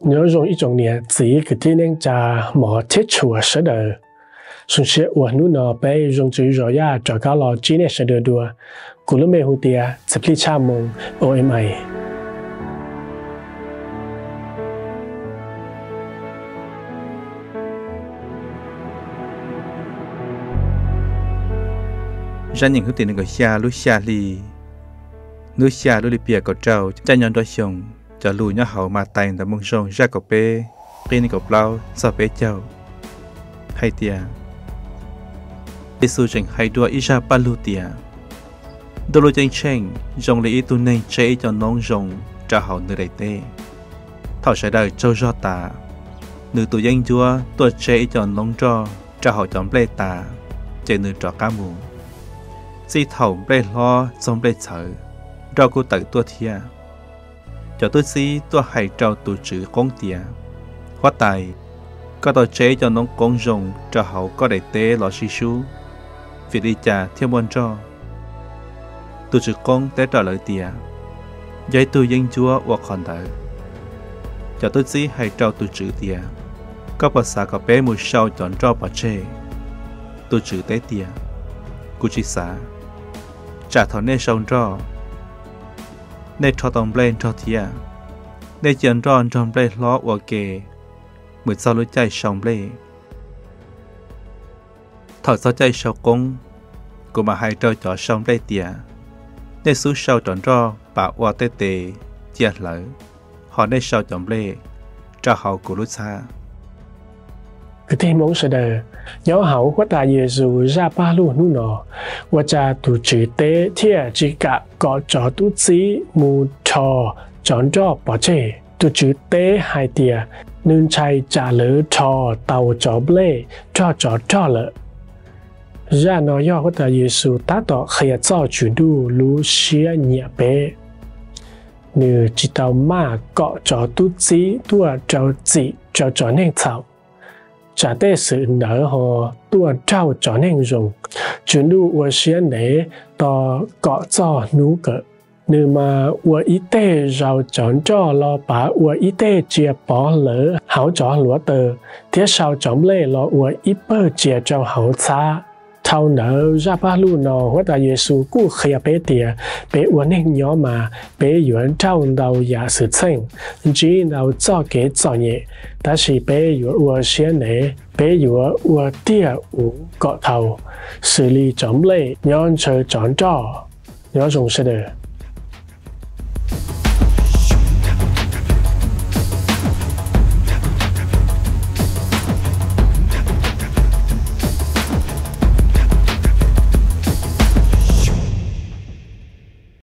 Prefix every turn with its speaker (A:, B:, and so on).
A: nếu dùng ít trong nè chỉ cái thế nên cha mỏ thiết chùa sẽ đời sun sẽ ở nút nó bé dùng chữ rồi ya cho cá lò chỉ nên sẽ đời đùa. Cú lúc mẹ hụt tia sẽ đi cha mông OMA
B: ra những thứ tiền người xa lúc xa li lúc xa lúc đi bia có trâu cha nhon đôi chồng cho lùi nhỏ hậu mà tay đã mong sông ra cọc bê. Bên cọc lao sao bê châu hay tia Isu chẳng hay đua ý ra tia đôi lúc tranh tranh dòng lý tu nên chế cho nông rồng trả hậu nơi đầy tê. Thảo sẽ đời châu do ta nữ tu danh chúa tuột chế cho nông cho trả hậu chọn bê ta chế nữ trò cá mù. Si thầu bê lo xong bê sợ cho cô tự tua thia cho tôi si tôi hãy trao tụ chữ con tia hóa tài, có tôi chế cho nó con rồng cho hậu có đầy tế lọ xì xú việc đi trà theo môn cho tụ chữ con tế trả lời tia giấy tôi dân chúa hoặc còn đợi cho tôi si hãy trao tụ chữ tia có bà xã có bé mùi sau chọn cho bà chê. Tụ chữ tế tia cú chỉ xã trả thọ nê sông cho nê cho tông lên cho thia nê chân ròn trong lên ló của kề. Mười sau lối chạy sông lên thọ sau chạy sâu công của mà hai trâu cho sông lên tìa. Nê sú sâu tròn ro bà qua tê tê chia lỡ. Họ nê sâu chồng lê cho họ của lúc xa.
A: cái thiên mong sẽ đời nhớ hậu của ta Giêsu ra ba lu nu nọ. Quá cha tu chỉ tế thiệt chỉ cả có cho tu sĩ mù cho chọn cho bỏ chế tu chỉ tế hai tia nên chạy trả lỡ cho tàu cho bê cho cho cho lỡ ra nó do của ta Giêsu ta tỏ khía cho chủ đu lú xia nhẹ bé. Nếu chỉ tàu mà có cho tu sĩ tu cho chỉ cho cho nên thảo trả tế sự nở hồ tua trao cho nên dùng chuyển đu của xuyên để to có cho nú cỡ. Nếu mà ua y tế rào chọn cho lo bà ua y tế chia bỏ lỡ hảo cho lúa tờ thế sao chọn lệ lo ua y bơ chia cho hảo xa thâu nở, ra ba lu nọ hóa ta Giêsu cú khía bé tiề bé uốn nên nhỏ mà, bé yuan trao đầu giả sự chân chỉ đầu cho kế cho nhẹ. Ta chỉ bé yuan uốn xuyên nè bé yuan uốn tiề u gọt thầu. Xử lý chấm lệ nhon chờ chọn cho nhon dùng sẽ được.